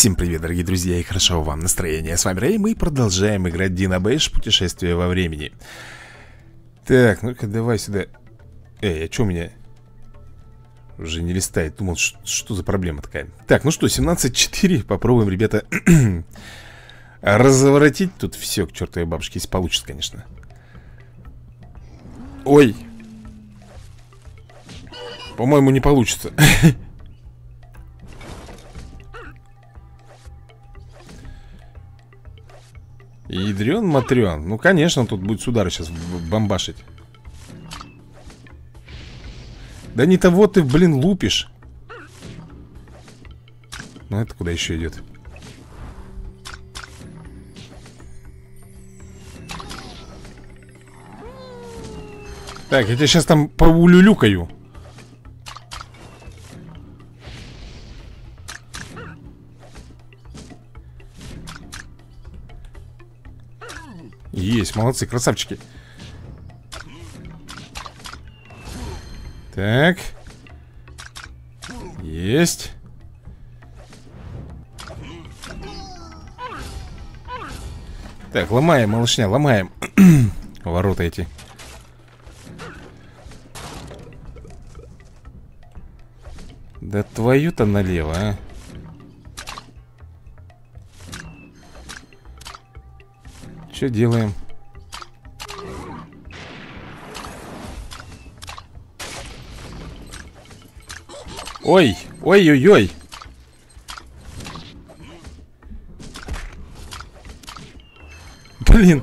Всем привет, дорогие друзья, и хорошо вам настроение. С вами Рэй, мы продолжаем играть Дина Бэш Путешествие во времени. Так, ну-ка давай сюда. Эй, а что у меня? Уже не листает, думал, что за проблема такая. Так, ну что, 17.4, попробуем, ребята, разворотить тут все к чертовой бабушке, если получится, конечно. Ой. По-моему, не получится. Ядрен матрен Ну, конечно, тут будет судары сейчас бомбашить. Да не того ты, блин, лупишь. Ну, это куда еще идет? Так, я тебя сейчас там поулюлюкаю Есть, молодцы, красавчики. Так. Есть. Так, ломаем, малышня, ломаем. Ворота эти. Да твою-то налево, а Что делаем? Ой, ой-ой-ой Блин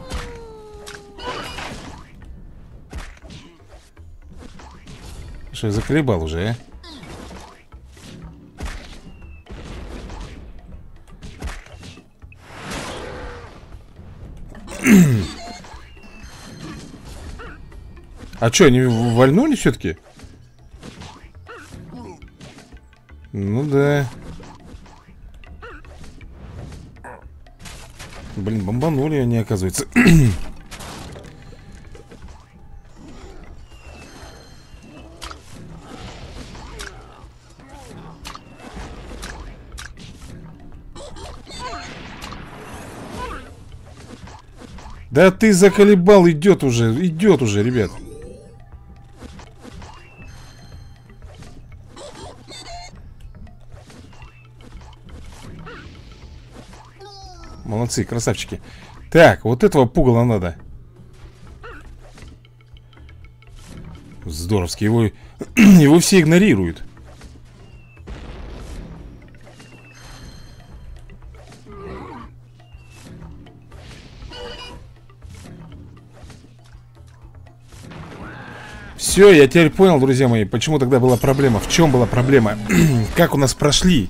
Что, заколебал уже, а? А что, они вальнули все-таки? Ну да. Блин, бомбанули они, оказывается. Да ты заколебал, идет уже, идет уже, ребят Молодцы, красавчики. Так, вот этого пугала надо. Здоровски, его, его все игнорируют. Все, я теперь понял, друзья мои, почему тогда была проблема В чем была проблема? как у нас прошли.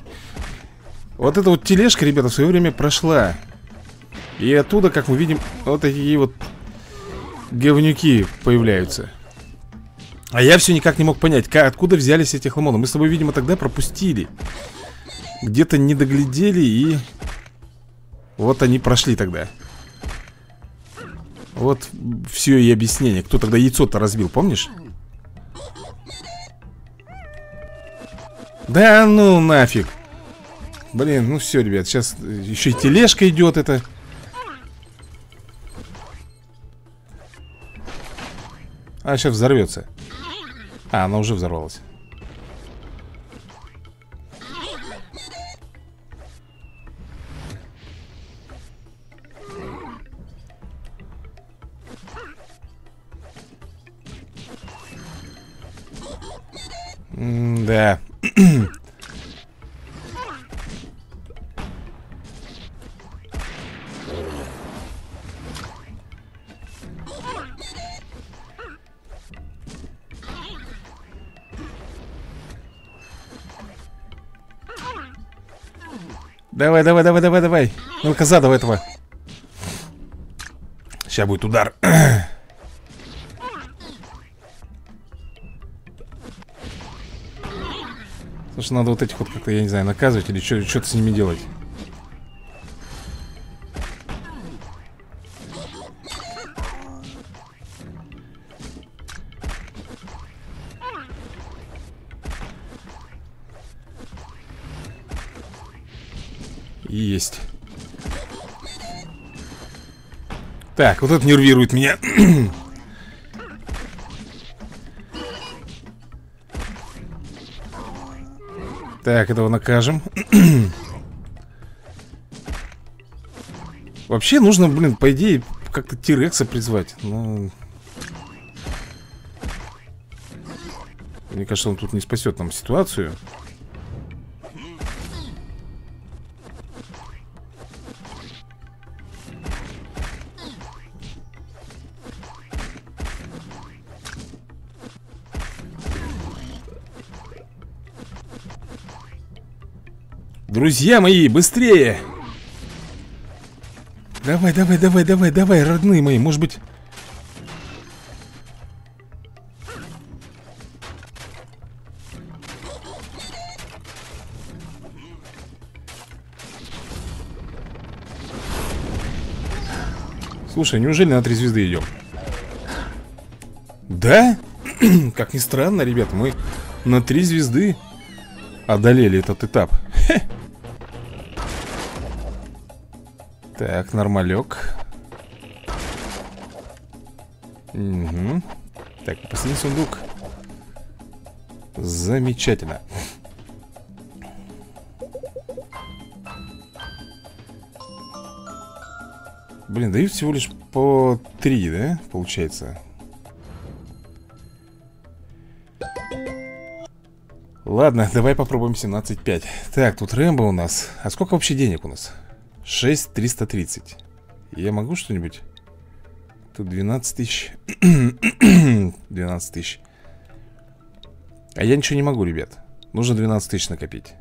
Вот эта вот тележка, ребята, в свое время прошла и оттуда, как мы видим, вот такие вот говнюки появляются. А я все никак не мог понять, как, откуда взялись эти хламоны. Мы с тобой, видимо, тогда пропустили. Где-то не доглядели и... Вот они прошли тогда. Вот все и объяснение. Кто тогда яйцо-то разбил, помнишь? Да ну нафиг. Блин, ну все, ребят, сейчас еще и тележка идет это. А, сейчас взорвется. А, она уже взорвалась. Да Давай, давай, давай, давай, давай. Ну-ка, задал этого. Сейчас будет удар. Слушай, надо вот этих вот как-то, я не знаю, наказывать или что-то с ними делать. Есть. Так, вот это нервирует меня. Так, этого накажем. Вообще нужно, блин, по идее Как-то Тирекса призвать Но... Мне кажется, он тут не спасет нам ситуацию Друзья мои, быстрее! Давай, давай, давай, давай, давай, родные мои, может быть... Слушай, неужели на три звезды идем? Да? как ни странно, ребят, мы на три звезды одолели этот этап. Так, нормалек. Угу. Так, последний сундук. Замечательно. Блин, дают всего лишь по три, да? Получается. Ладно, давай попробуем 17.5 Так, тут Рэмбо у нас А сколько вообще денег у нас? 6330 Я могу что-нибудь? Тут 12 тысяч. 12 тысяч. А я ничего не могу, ребят. Нужно 12 тысяч накопить.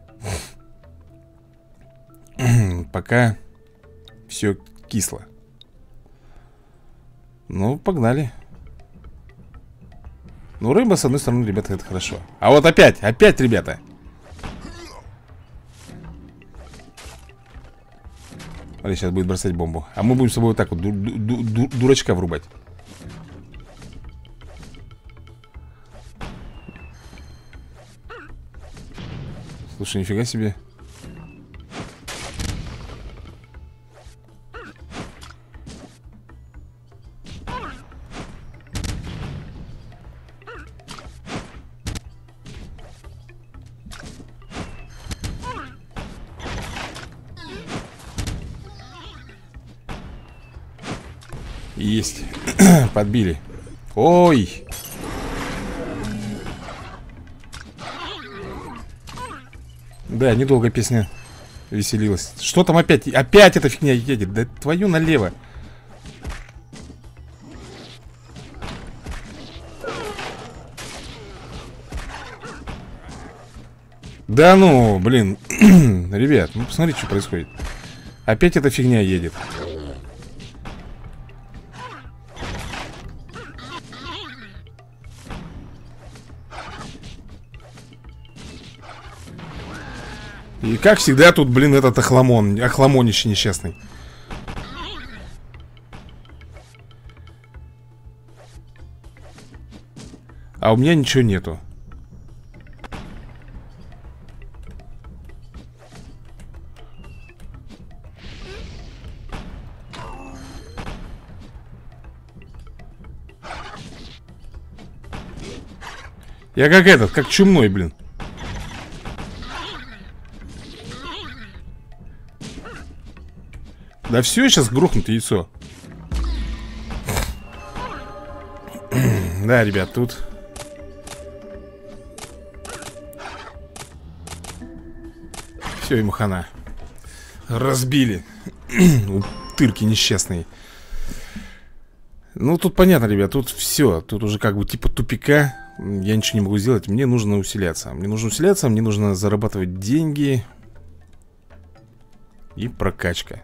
Пока все кисло. Ну, погнали. Ну, рыба, с одной стороны, ребята, это хорошо. А вот опять, опять, ребята Смотри, сейчас будет бросать бомбу. А мы будем с собой вот так вот ду ду ду дурачка врубать. Слушай, нифига себе Подбили. Ой. Да, недолго песня веселилась. Что там опять? Опять эта фигня едет. Да твою налево. Да ну, блин. Ребят, ну посмотрите, что происходит. Опять эта фигня едет. И как всегда тут, блин, этот охламон Охламонище несчастный. А у меня ничего нету. Я как этот, как чумной, блин Да все, сейчас грохнут яйцо. Да, ребят, тут. Все, ему хана. Разбили. Тырки несчастные Ну, тут понятно, ребят, тут все Тут уже как бы типа тупика. Я ничего не могу сделать. Мне нужно усиляться. Мне нужно усиляться, мне нужно зарабатывать деньги. И прокачка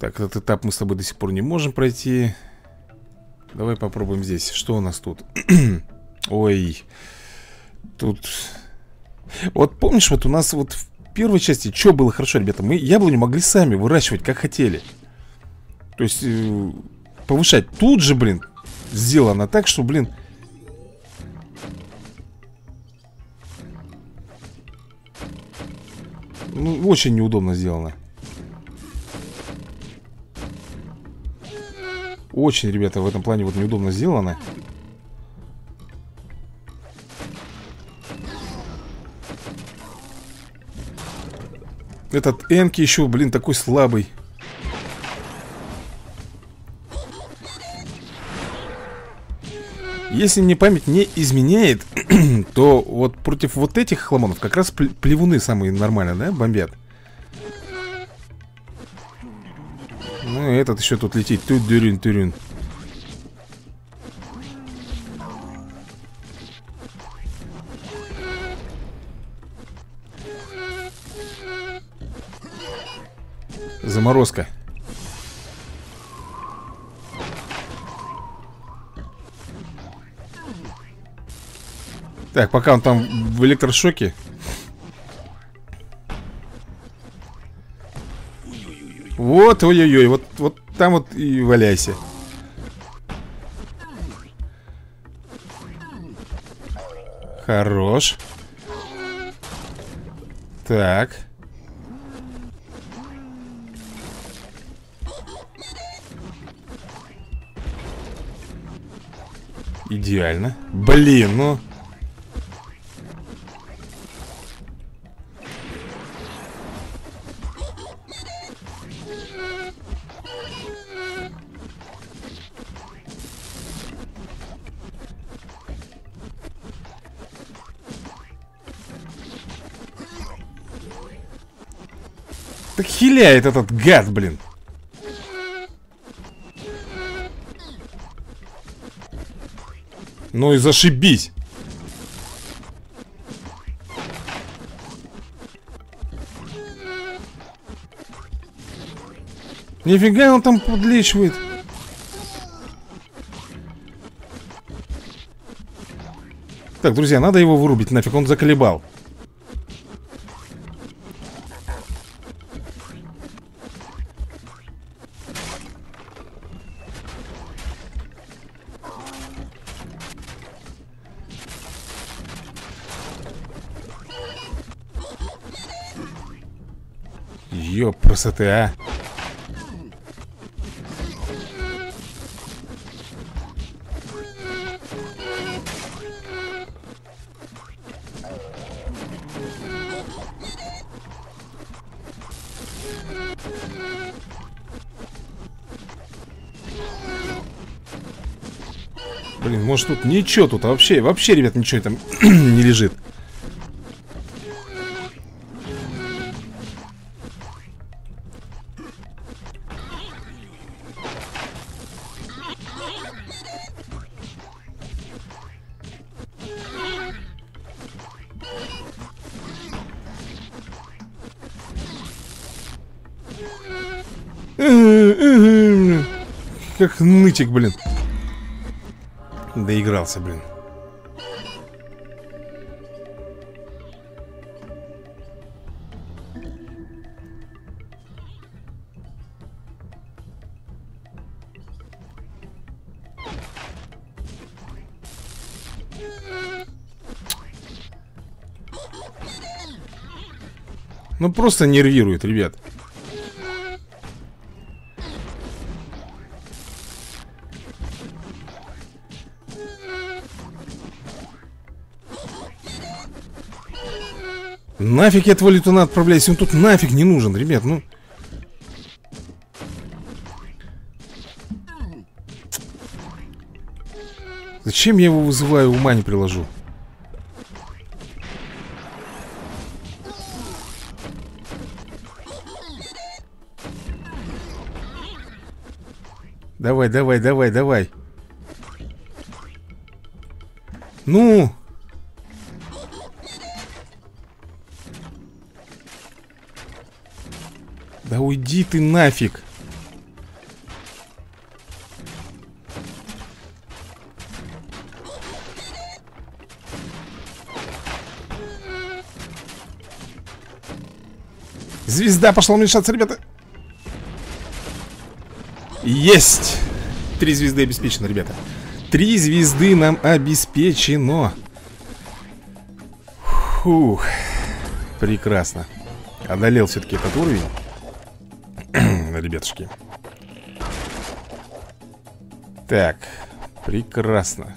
Так, этот этап мы с тобой до сих пор не можем пройти. Давай попробуем здесь. Что у нас тут? Ой Тут. Вот помнишь, вот у нас вот в первой части Что было хорошо, ребята? Мы яблоню могли сами выращивать, как хотели. То есть э, Повышать. Тут же, блин Сделано так, что, блин. Ну, очень неудобно сделано Очень, ребята, в этом плане вот неудобно сделано Этот Энки еще, блин, такой слабый Если мне память не изменяет, то вот против вот этих хламонов как раз плевуны самые нормальные, да, бомбят. Ну, этот еще тут летит. Тюдюрин, тюрин. Заморозка. Так, пока он там в электрошоке Вот, ой-ой-ой, вот, вот там вот и валяйся. Хорош. Так. Идеально. Блин, ну Хиляет этот гад, блин. Ну и зашибись. Нифига он там подлечивает. Так, друзья, надо его вырубить нафиг, он заколебал красоты, а? Блин, может тут ничего тут вообще, вообще, ребят, ничего там не лежит Как нытик, блин. Доигрался, блин. Ну просто нервирует, ребят Нафиг я твой летуна отправляюсь, он тут нафиг не нужен, ребят, ну. Зачем я его вызываю, ума не приложу. Давай, давай, давай, давай. Ну Уйди ты нафиг. Звезда пошла уменьшаться, ребята. Есть! Три звезды обеспечено, ребята. Три звезды нам обеспечено. Фух. Прекрасно. Одолел все-таки этот уровень Ребятушки. Так, прекрасно.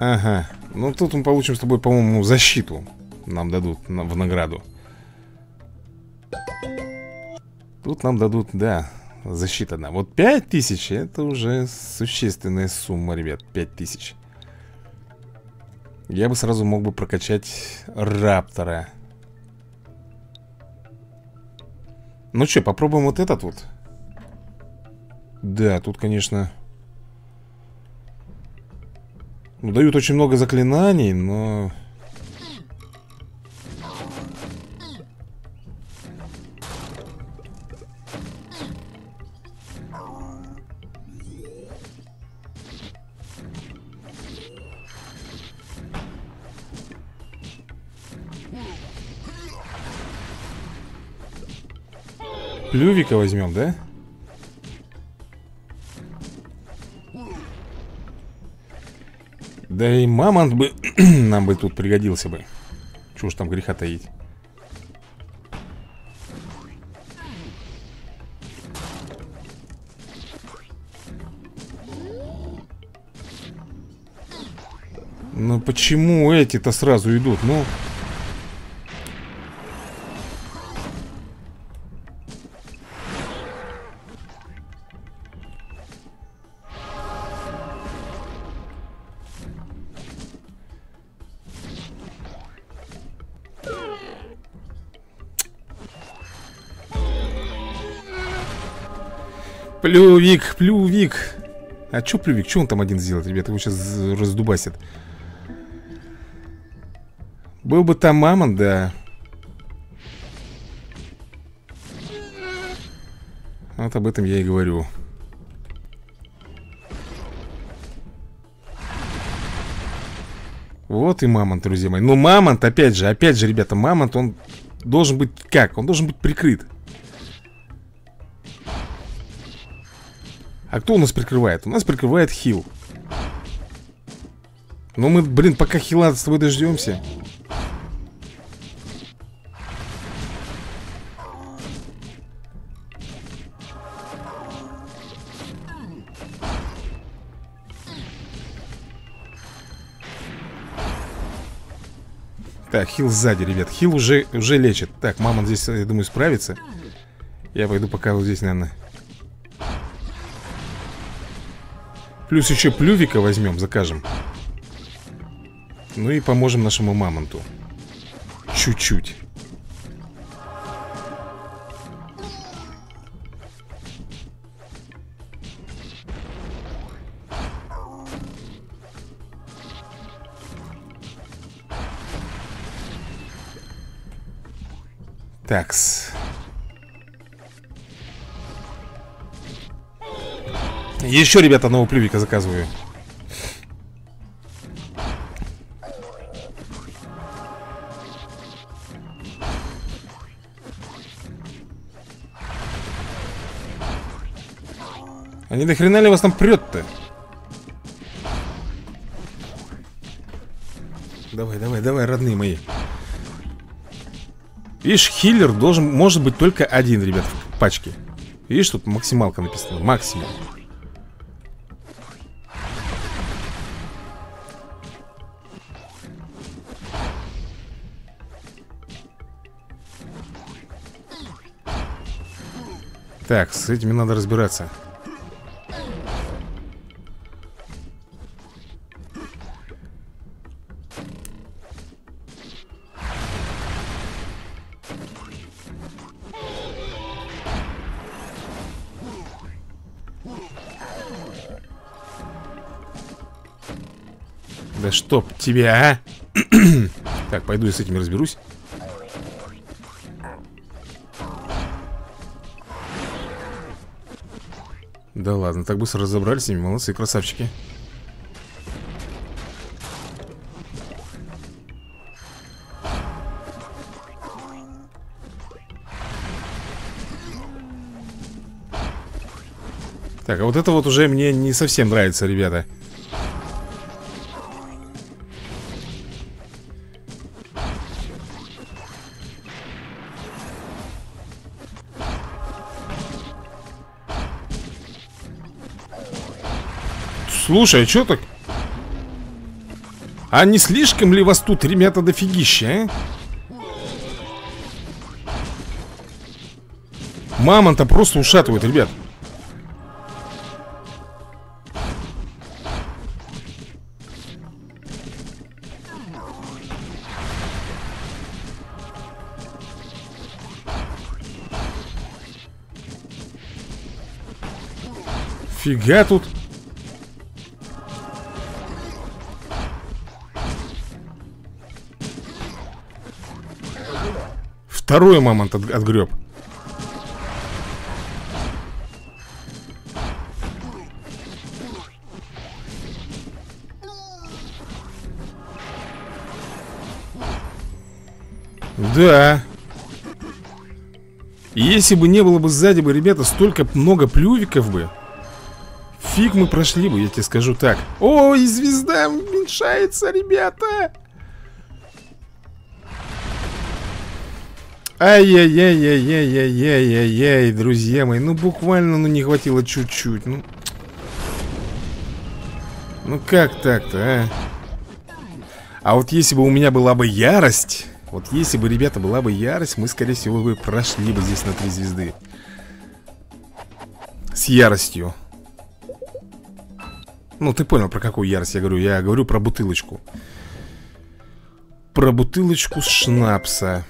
Ага, ну тут мы получим с тобой, по-моему, защиту Нам дадут в награду. Тут нам дадут, да, защита одна. Вот 5000, это уже существенная сумма, ребят 5000 Я бы сразу мог бы прокачать Раптора Ну что, попробуем вот этот вот? Да, тут, конечно ну, Дают очень много заклинаний, но... Плювика возьмем, да? Да и мамонт бы нам бы тут пригодился бы. Чего ж там греха таить. Ну почему эти-то сразу идут? Ну... Плювик, плювик А чё плювик? Чё он там один сделает, ребята? Его сейчас раздубасят Был бы там мамонт, да Вот об этом я и говорю Вот и мамонт, друзья мои Ну мамонт, опять же, опять же, ребята Мамонт, он должен быть как? Он должен быть прикрыт А кто у нас прикрывает? У нас прикрывает хил. Ну мы, блин, пока хила с тобой дождемся. Так, хил сзади, ребят. Хил уже, уже лечит. Так, мама здесь, я думаю, справится. Я пойду пока вот здесь, наверное Плюс еще плювика возьмем, закажем. Ну и поможем нашему мамонту. Чуть-чуть. Такс Еще, ребята, нового плювика заказываю. А не дохрена ли вас там прет-то? Давай, давай, давай, родные мои. Видишь, хиллер должен, может быть только один, ребят, в пачке. Видишь, тут максималка написана, максимум Так, с этими надо разбираться. Да чтоб тебя, а! Так, пойду я с этими разберусь Да ладно, так быстро разобрались с ними, молодцы, красавчики. Так, а вот это вот уже мне не совсем нравится, ребята Слушай, а что так? А не слишком ли вас тут, ребята, дофигища, а? Мамонта просто ушатывают, ребят Фига тут Второй мамонт от, отгреб. Да. Если бы не было бы сзади бы, ребята, столько много плювиков бы Фиг мы прошли бы, я тебе скажу так. Ой, звезда уменьшается, ребята Ай-яй-яй-яй-яй-яй-яй-яй, друзья мои. Ну буквально, ну не хватило чуть-чуть. Ну Ну как так-то, а? А вот если бы у меня была бы ярость Вот если бы, ребята, была бы ярость Мы, скорее всего, бы прошли бы здесь на три звезды. С яростью. Ну, ты понял, про какую ярость я говорю. Я говорю про бутылочку. Про бутылочку шнапса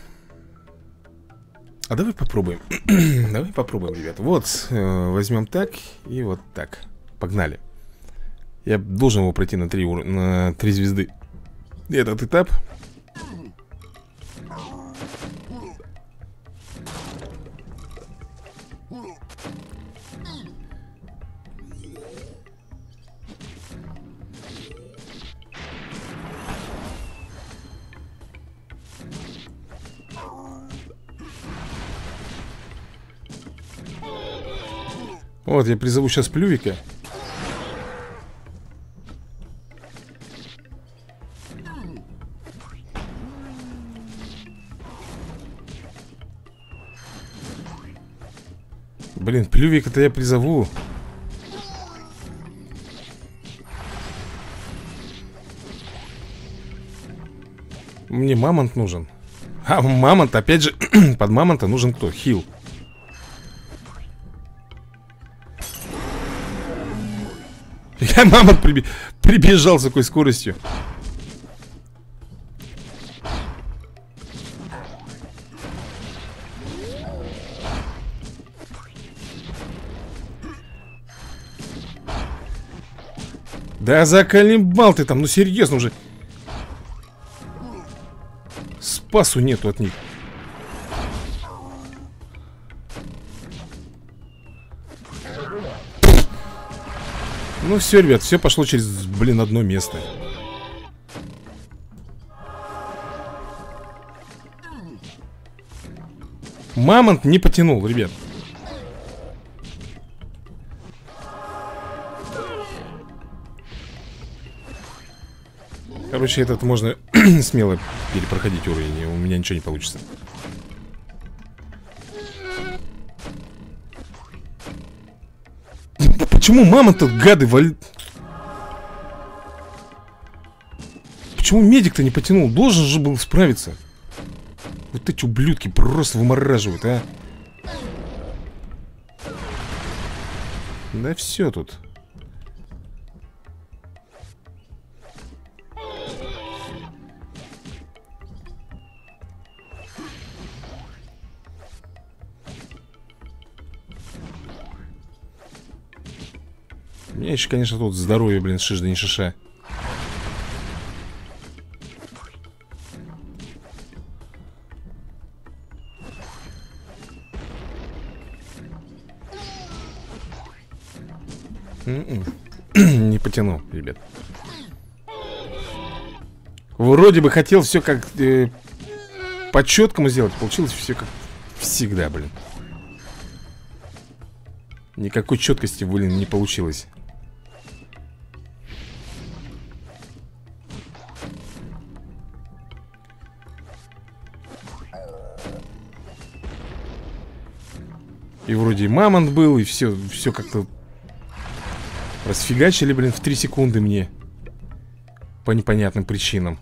а давай попробуем. Давай попробуем, ребят Вот, э, возьмем так и вот так. Погнали. Я должен его пройти на три, на три звезды. Этот этап Вот, я призову сейчас Плювика. Блин, Плювика-то я призову. Мне мамонт нужен. А мамонт, опять же, под мамонта нужен кто? Хил Я мамонт приби... прибежал с такой скоростью. Да заколебал ты там, ну серьезно уже Спасу нету от них Ну все, ребят, все пошло через, блин, одно место. Мамонт не потянул, ребят. Короче, этот можно смело перепроходить уровень У меня ничего не получится Почему мама-то гады валит? Почему медик-то не потянул? Должен же был справиться Вот эти ублюдки просто вымораживают, а Да все тут У меня еще, конечно, тут здоровье, блин, шиш да не шиша. М-м. Не потянул, ребят. Вроде бы хотел все как э, по четкому сделать. Получилось все как всегда, блин. Никакой четкости, блин, не получилось. И вроде и мамонт был, и все, все как-то Расфигачили, блин, в 3 секунды мне По непонятным причинам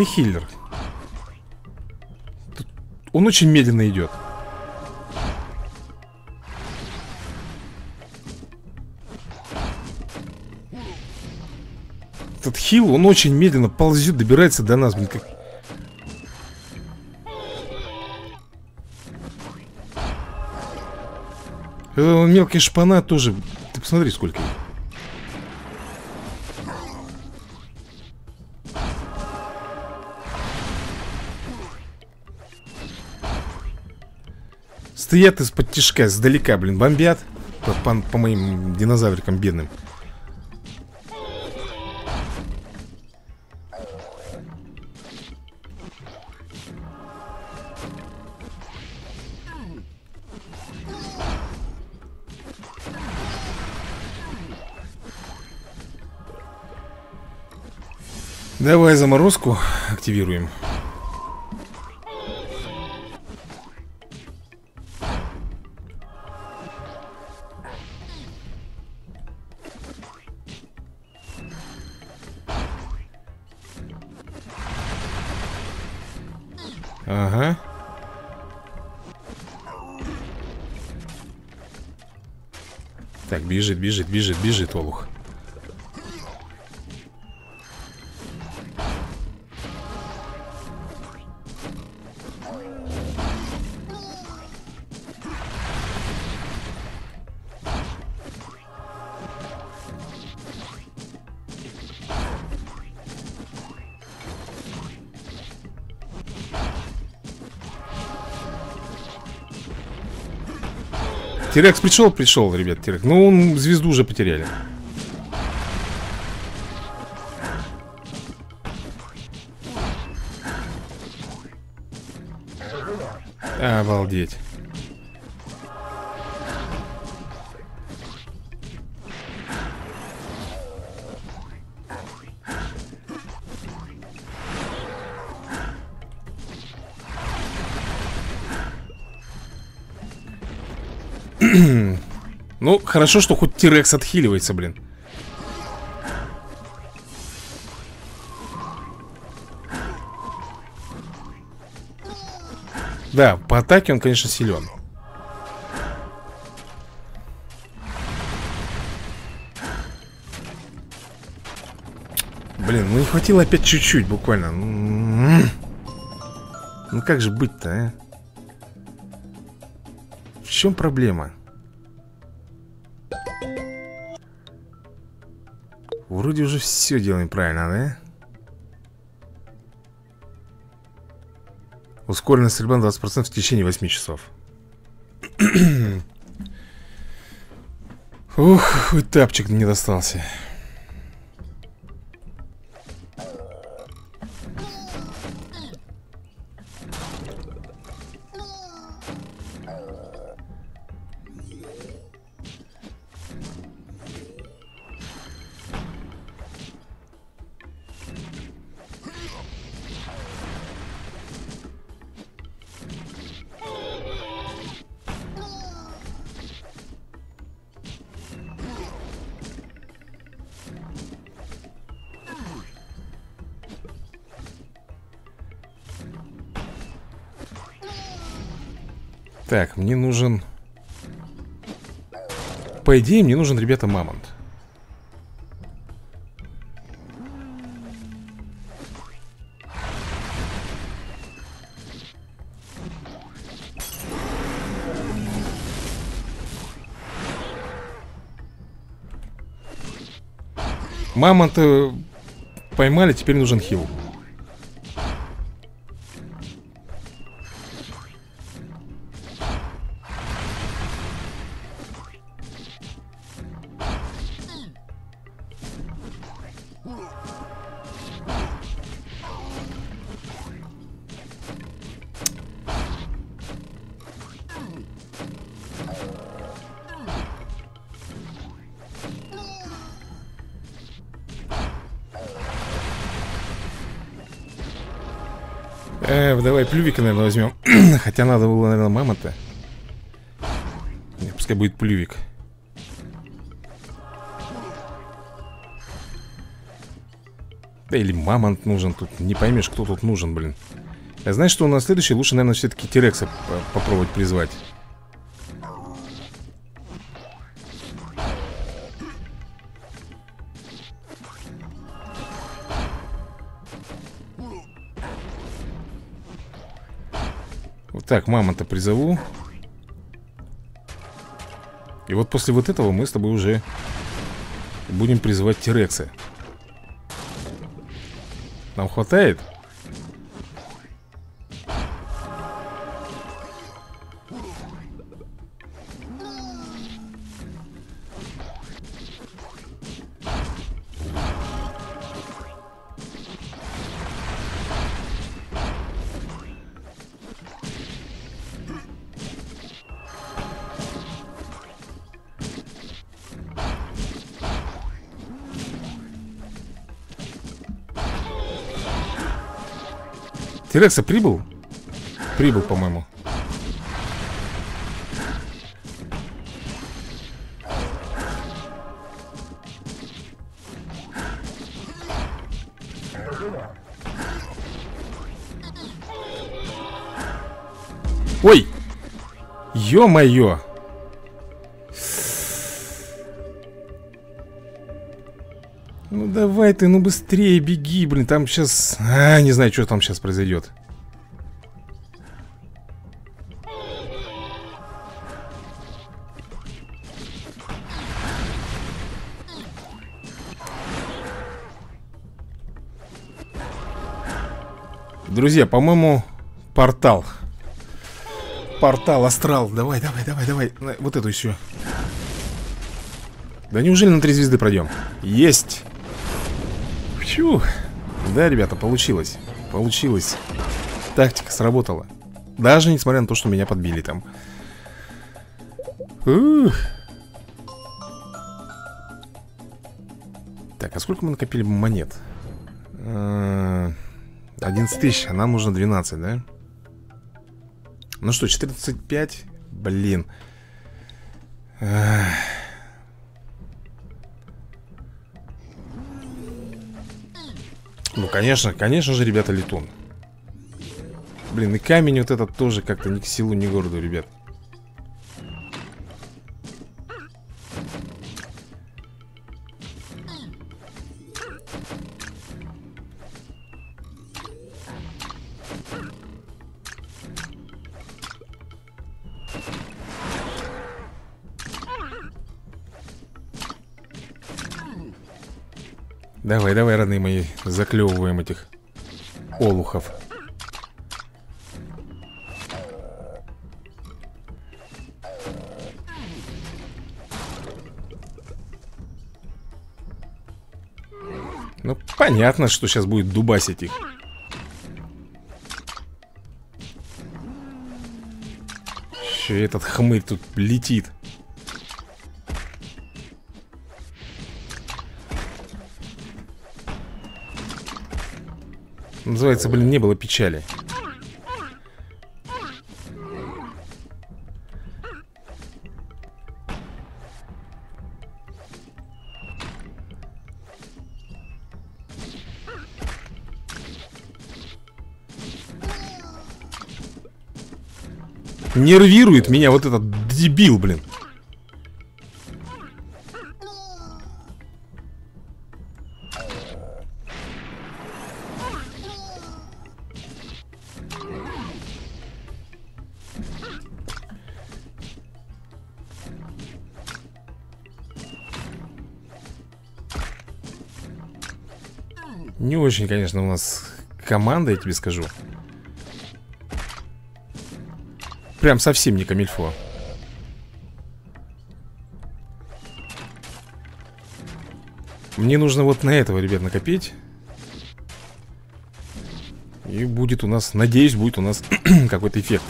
Где хиллер? Тут он очень медленно идет. Этот хил, он очень медленно ползет, добирается до нас, блин, как... Это мелкий шпана тоже. Ты посмотри, сколько их Стоят из-под тишка, сдалека, блин, бомбят. По, по, по моим динозаврикам бедным. Давай заморозку активируем бежит, бежит, бежит, олух. Тирекс пришел, пришел, ребят, Тирекс. Ну, он звезду уже потеряли. Обалдеть. Хорошо, что хоть Тирекс отхиливается, блин Да, по атаке он, конечно, силен Блин, ну не хватило опять чуть-чуть буквально Ну как же быть-то, а? В чем проблема? Вроде уже все делаем правильно, да? Ускоренная стрельба на 20% в течение 8 часов Ух, хоть тапчик не достался Так, мне нужен... По идее, мне нужен, ребята, мамонт. Мамонта поймали, теперь нужен хил. Давай плювика, наверное, возьмем. Хотя надо было, наверное, мамонта Пускай будет плювик. Да или мамонт нужен тут Не поймешь, кто тут нужен, блин. А Знаешь, что у нас следующий? Лучше, наверное, все-таки Терекса попробовать призвать так, мамонта призову И вот после вот этого мы с тобой уже Будем призывать Терекса нам хватает? Терекса прибыл? Прибыл, по-моему Ой! Ё-моё! Давай ты, ну быстрее беги, блин, там сейчас... А, не знаю, что там сейчас произойдет. Друзья, по-моему, портал. Портал, астрал. Давай, давай, давай, давай. Вот эту еще. Да неужели на три звезды пройдем? Есть! Фью. Да, ребята, получилось. Получилось. Тактика сработала. Даже несмотря на то, что меня подбили там. Ух. Так, а сколько мы накопили монет? 11 э, тысяч, а нам нужно 12, да? Ну что, 14,5? Блин. Эх. Ну, конечно, конечно же, ребята, летун. Блин, и камень вот этот тоже как-то ни к силу, ни к городу, ребят Давай, давай, родные мои, заклевываем этих олухов. Ну, понятно, что сейчас будет дубасить их. Еще этот хмырь тут летит. Называется, блин, не было печали Нервирует меня вот этот дебил, блин очень, конечно, у нас команда, я тебе скажу. Прям совсем не камильфо. Мне нужно вот на этого, ребят, накопить. И будет у нас, надеюсь, будет у нас какой-то эффект.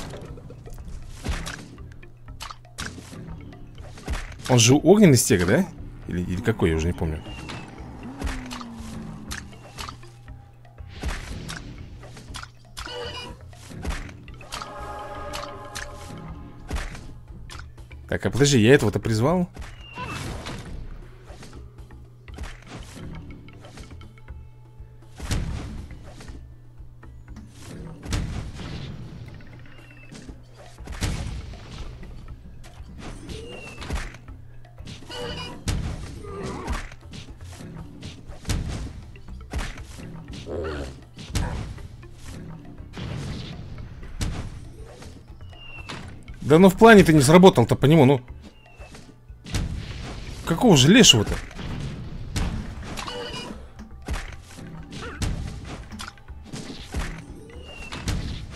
Он же огненный стега, да? Или, или какой, я уже не помню Так, а подожди, я этого-то призвал? Да ну в плане ты не сработал-то по нему, ну Какого же лешего-то?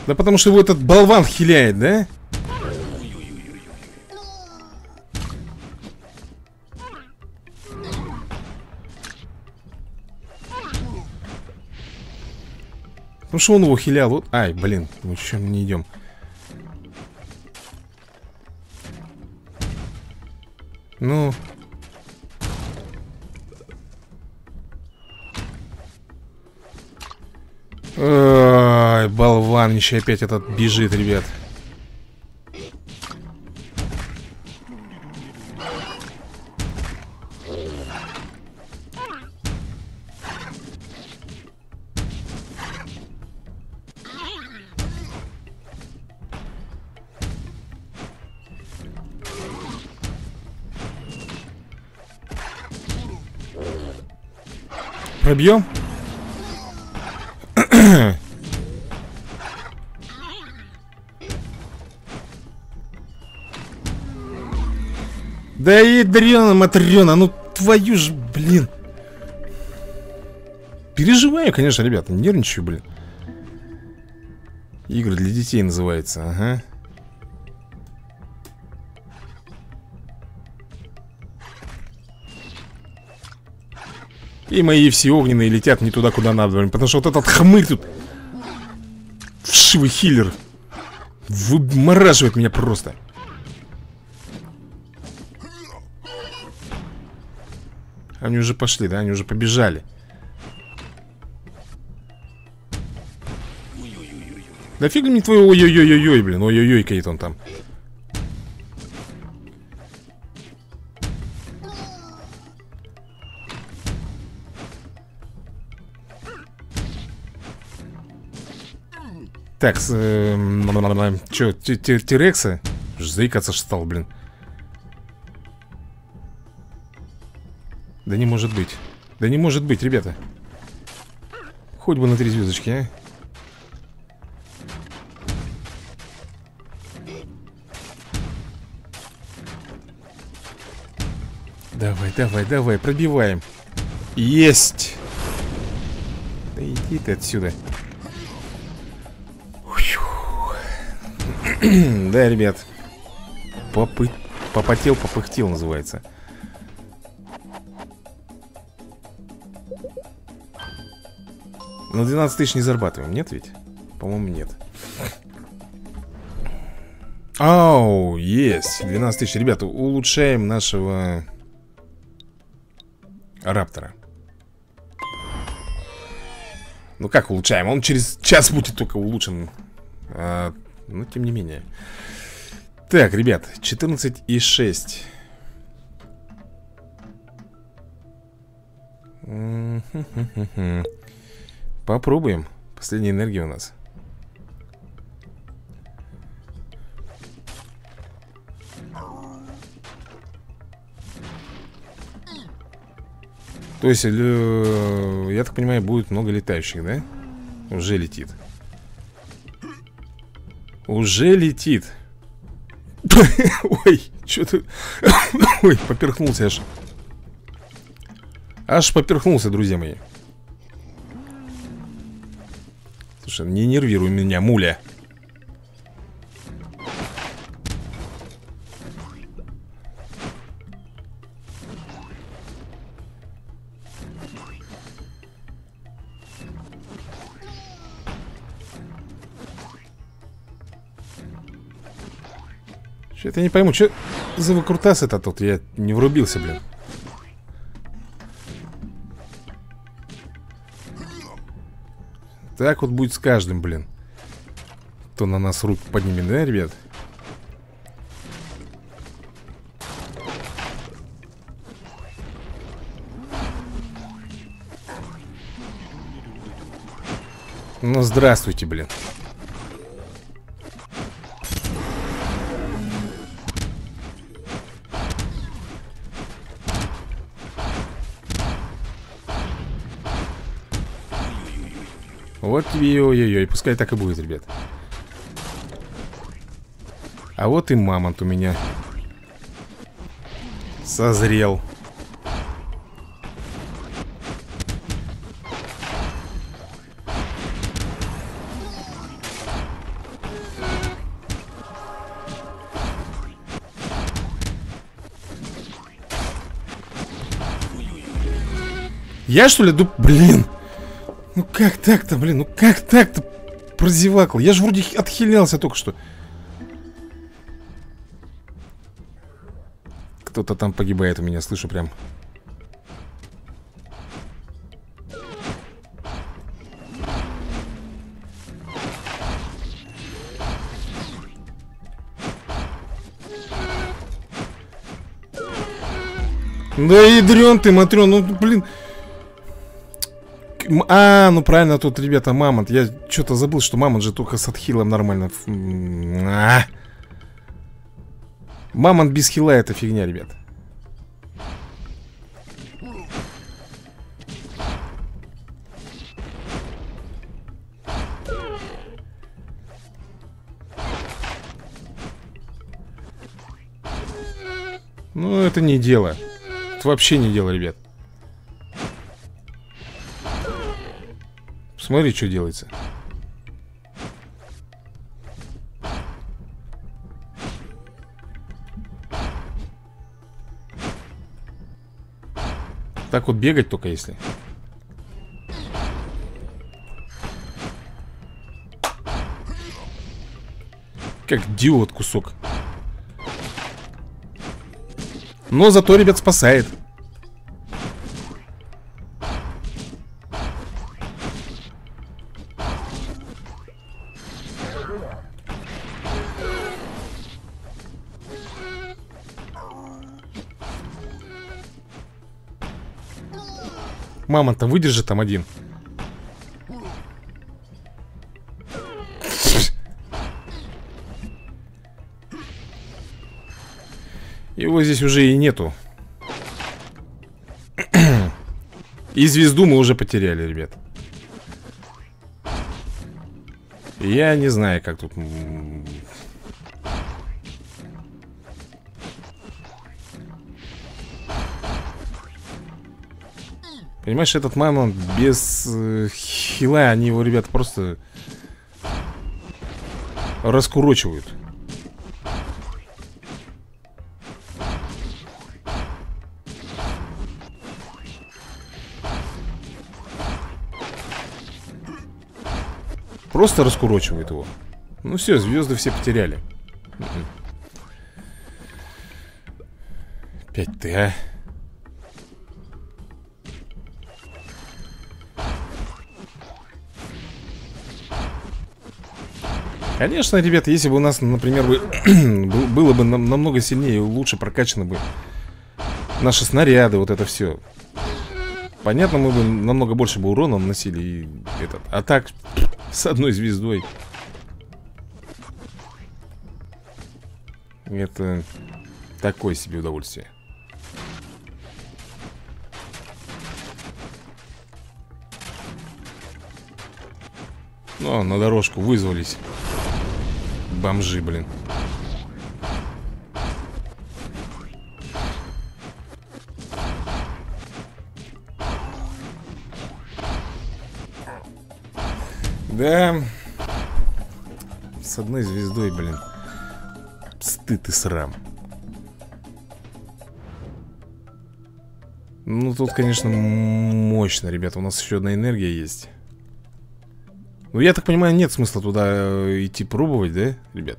Да потому что его этот болван хиляет, да? Ну что он его хилял? Вот. Ай, блин, мы еще не идем. Ну. Ой, болван еще опять этот бежит, ребят. Пробьем? Да ядрена матрена, ну твою ж, блин. Переживаю, конечно, ребята, нервничаю, блин. Игры для детей называется, ага И мои все огненные летят не туда, куда надо Потому что вот этот хмырь тут Вшивый хиллер Вымораживает меня просто Они уже пошли, да? Они уже побежали Да фиг мне твой ой-ой-ой-ой, блин Ой-ой-ой, какие-то он там Так, э, Че, Тирекса? Заикаться стал, блин. Да не может быть. Да не может быть, ребята. Хоть бы на три звездочки, а? Давай, давай, давай, пробиваем. Есть! Да иди ты отсюда Да, ребят. Попы... Попотел, попыхтел называется. На 12 тысяч не зарабатываем, нет ведь? По-моему, нет. Ау, есть. 12 тысяч, ребята, улучшаем нашего Раптора. Ну как улучшаем? Он через час будет только улучшен. А, Но тем не менее. Так, ребят, 14 и 6 Попробуем. Последняя энергия у нас. То есть, я так понимаю, будет много летающих, да? Уже летит Уже летит. Ой, что-то... Ой, поперхнулся аж. Аж поперхнулся, друзья мои. Слушай, не нервируй меня, муля Это я не пойму, что за выкрутас это тут? Я не врубился, блин. Так вот будет с каждым, блин. Кто на нас руку поднимет, да, ребят? Ну, здравствуйте, блин. Вот тебе ой-ой-ой, пускай так и будет, ребят. А вот и мамонт у меня созрел. Я что ли дуб... Блин. Ну как так-то, блин? Ну как так-то? Прозевакал. Я же вроде отхилялся только что. Кто-то там погибает у меня, слышу прям. Да ядрен ты, матрен, ну блин А, ну правильно, тут, ребята, мамонт Я что-то забыл, что мамонт же только с отхилом нормально а. Мамонт без хила это фигня, ребят. Ну, это не дело. Это вообще не дело, ребят. Смотри, что делается. Так вот бегать только если. Как диод кусок. Но зато, ребят, спасает. Мамонт-то выдержит там один. Его здесь уже и нету. И звезду мы уже потеряли, ребят. Я не знаю, как тут Понимаешь, этот мамонт без э, хила, они его, ребят, просто раскурочивают. Просто раскурочивают его. Ну все, звезды все потеряли. Опять ты, а? Конечно, ребята, если бы у нас, например, бы, было бы намного сильнее и лучше прокачаны бы наши снаряды, вот это все. Понятно, мы бы намного больше бы урона наносили и этот. А так, с одной звездой. Это такое себе удовольствие. Ну, на дорожку вызвались. Бомжи, блин. Да. С одной звездой, блин. Стыд и срам. Ну, тут, конечно, мощно, ребята. У нас еще одна энергия есть. Ну, я так понимаю, нет смысла туда э, идти пробовать, да, ребят?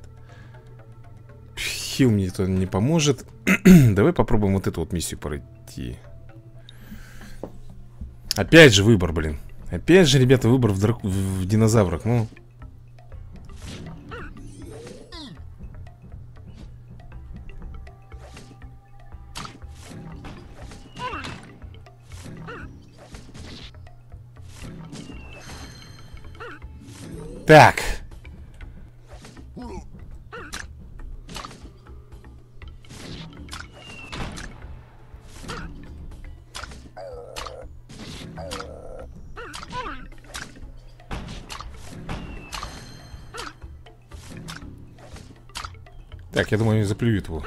Хил мне это не поможет. Давай попробуем вот эту вот миссию пройти. Опять же выбор, блин. Опять же, ребята, выбор в, драк... в динозаврах. Ну, Так. Так, я думаю, они заплюют его.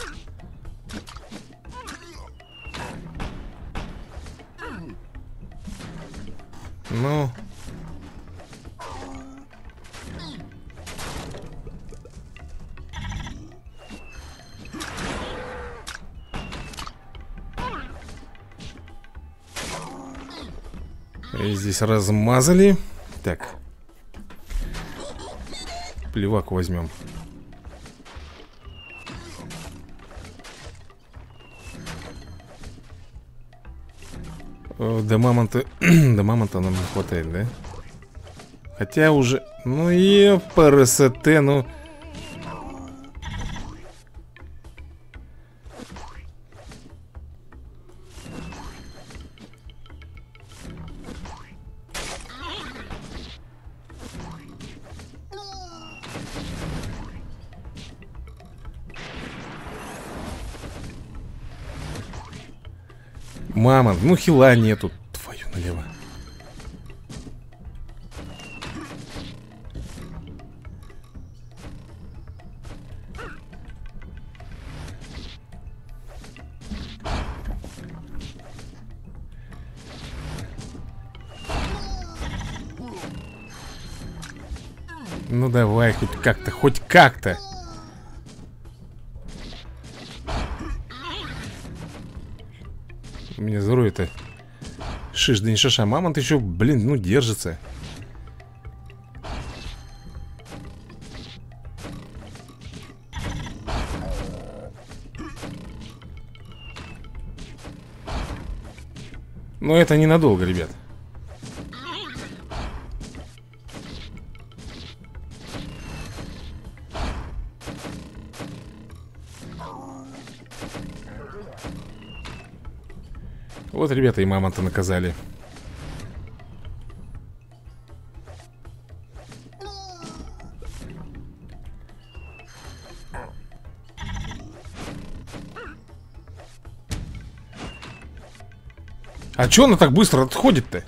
Здесь размазали. Так. Плевак возьмем. До мамонта... До мамонта нам не хватает, да? Хотя уже... Ну, епрст, ну... ну хила нету Твою налево. Ну давай, хоть как-то, хоть как-то Шиш, да не шаша Мамонт еще, блин, ну держится. Но это ненадолго, ребят Вот ребята и мамонта наказали А чё она так быстро отходит-то?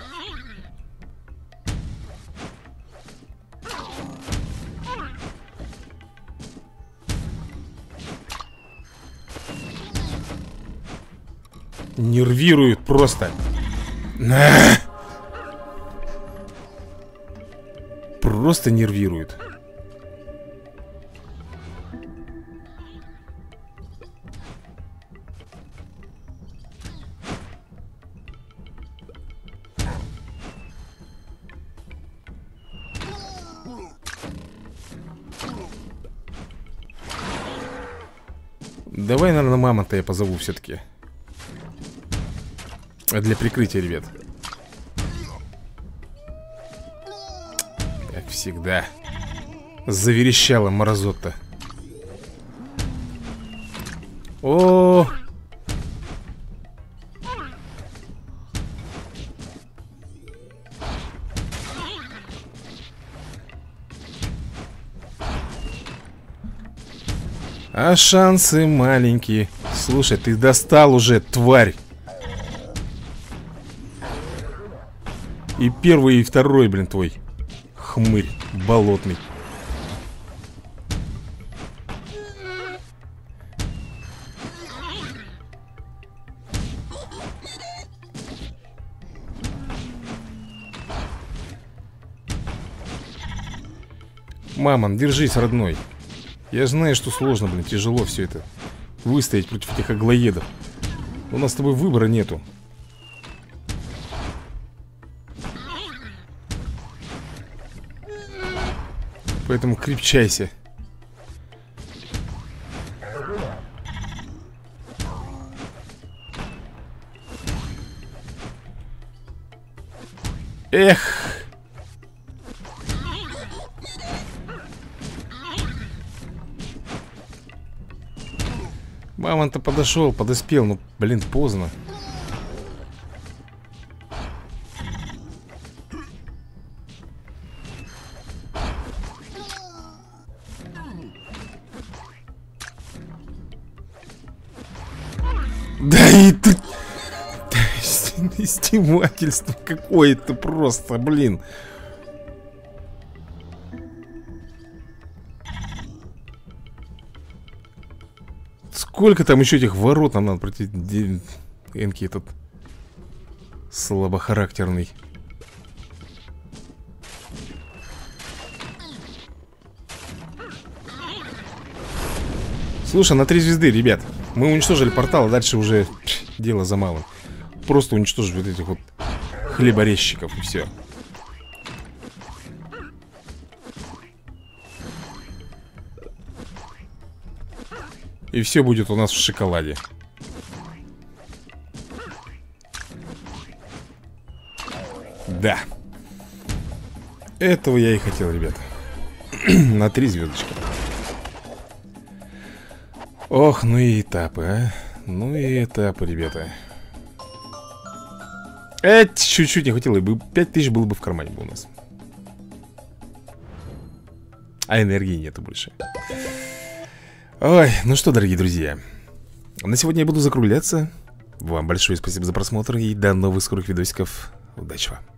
Нервирует просто! Просто нервирует. Давай, наверное, мамонта я позову все-таки для прикрытия, ребят. Как всегда. Заверещала морозота О, -о, -о. А шансы маленькие. Слушай, ты достал уже, тварь И первый, и второй, блин, твой Хмырь болотный. Мамон, держись, родной. Я знаю, что сложно, блин, тяжело все это Выстоять против этих аглоедов. У нас с тобой выбора нету Поэтому крепчайся. Эх. Мамонт-то подошел, подоспел Ну, блин, поздно Издевательство какое-то просто, блин. Сколько там еще этих ворот нам надо пройти? Энки этот слабохарактерный. Слушай, на три звезды, ребят Мы уничтожили портал, а дальше уже дело за малым Просто уничтожить вот этих вот хлеборезчиков и все И все будет у нас в шоколаде. Да. Этого я и хотел, ребята. На три звездочки. Ох, ну и этапы, а. Ну и этапы, ребята Эть, чуть-чуть не хватило бы 5000 было бы в кармане бы у нас. А энергии нету больше. Ой, ну что, дорогие друзья На сегодня я буду закругляться. Вам большое спасибо за просмотр И до новых скорых видосиков. Удачи вам